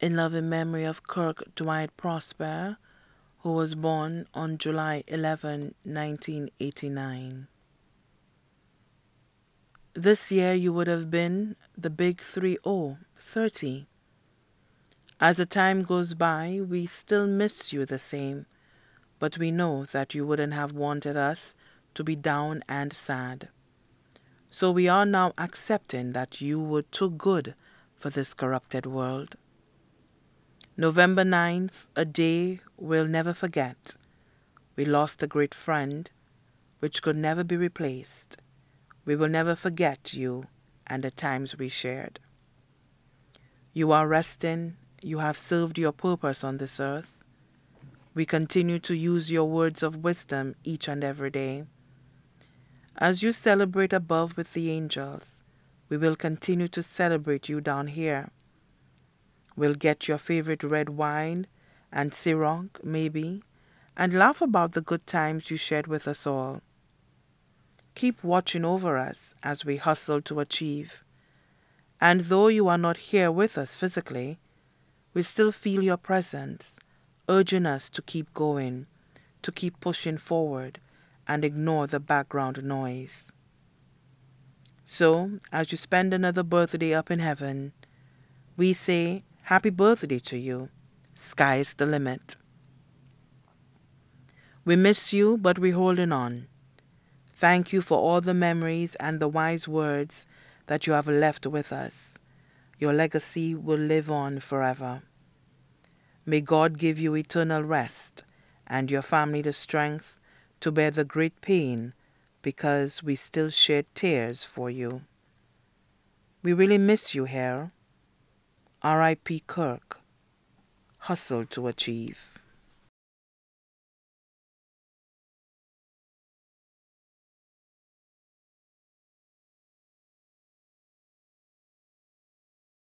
in loving memory of Kirk Dwight Prospere, who was born on July 11, 1989. This year you would have been the big 3 0, 30. As the time goes by, we still miss you the same, but we know that you wouldn't have wanted us to be down and sad. So we are now accepting that you were too good for this corrupted world. November 9th, a day we'll never forget. We lost a great friend, which could never be replaced. We will never forget you and the times we shared. You are resting, you have served your purpose on this earth. We continue to use your words of wisdom each and every day. As you celebrate above with the angels, we will continue to celebrate you down here We'll get your favorite red wine and Ciroc, maybe, and laugh about the good times you shared with us all. Keep watching over us as we hustle to achieve. And though you are not here with us physically, we still feel your presence, urging us to keep going, to keep pushing forward, and ignore the background noise. So, as you spend another birthday up in heaven, we say, Happy birthday to you. Sky's the limit. We miss you, but we're holding on. Thank you for all the memories and the wise words that you have left with us. Your legacy will live on forever. May God give you eternal rest and your family the strength to bear the great pain because we still shed tears for you. We really miss you here. R.I.P. Kirk. Hustle to achieve.